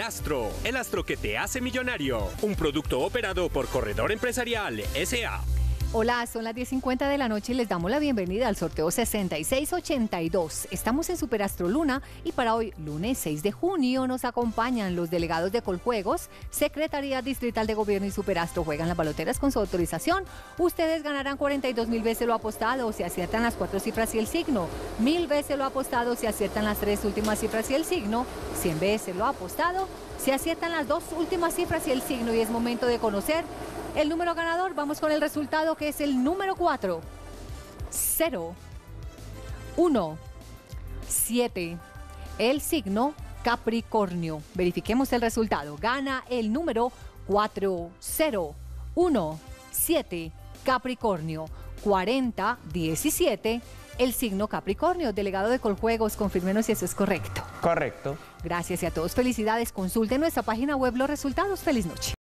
Superastro, el astro que te hace millonario. Un producto operado por Corredor Empresarial SA. Hola, son las 10.50 de la noche y les damos la bienvenida al sorteo 6682. Estamos en Superastro Luna y para hoy, lunes 6 de junio, nos acompañan los delegados de Coljuegos, Secretaría Distrital de Gobierno y Superastro. Juegan las baloteras con su autorización. Ustedes ganarán 42 mil veces lo apostado si aciertan las cuatro cifras y el signo. Mil veces lo apostado si aciertan las tres últimas cifras y el signo. 100 veces lo apostado si aciertan las dos últimas cifras y el signo. Y es momento de conocer el número ganador, vamos con el resultado que es el número 4. 0, 1, 7. El signo Capricornio. Verifiquemos el resultado. Gana el número 4, 0, 1, 7. Capricornio. 40, 17. El signo Capricornio. Delegado de Coljuegos, confírmenos si eso es correcto. Correcto. Gracias y a todos felicidades. Consulten nuestra página web los resultados. Feliz noche.